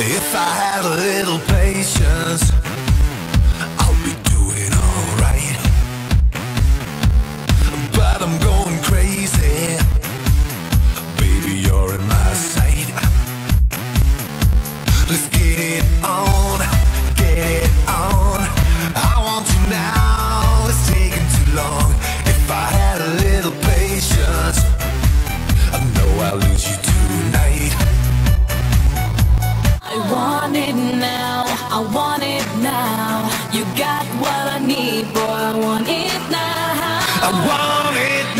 If I had a little patience, I'll be doing alright. But I'm going crazy. Baby, you're in my sight. Let's get it on, get it on. I want you now, it's taking too long. If I had a little patience, I know I'll lose you now, I want it now. You got what I need, boy, I want it now. I want it now,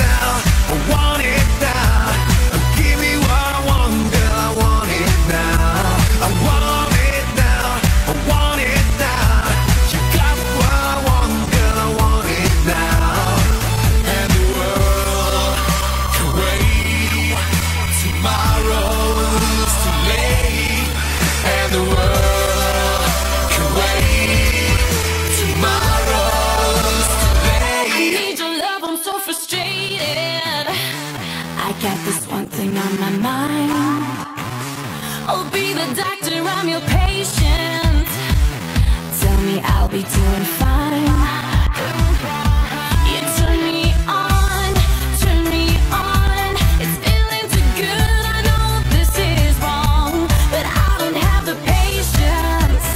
got this one thing on my mind. I'll be the doctor, I'm your patient. Tell me I'll be doing fine. You turn me on, turn me on. It's feeling too good, I know this is wrong. But I don't have the patience.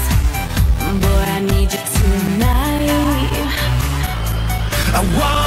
Boy, I need you tonight. I want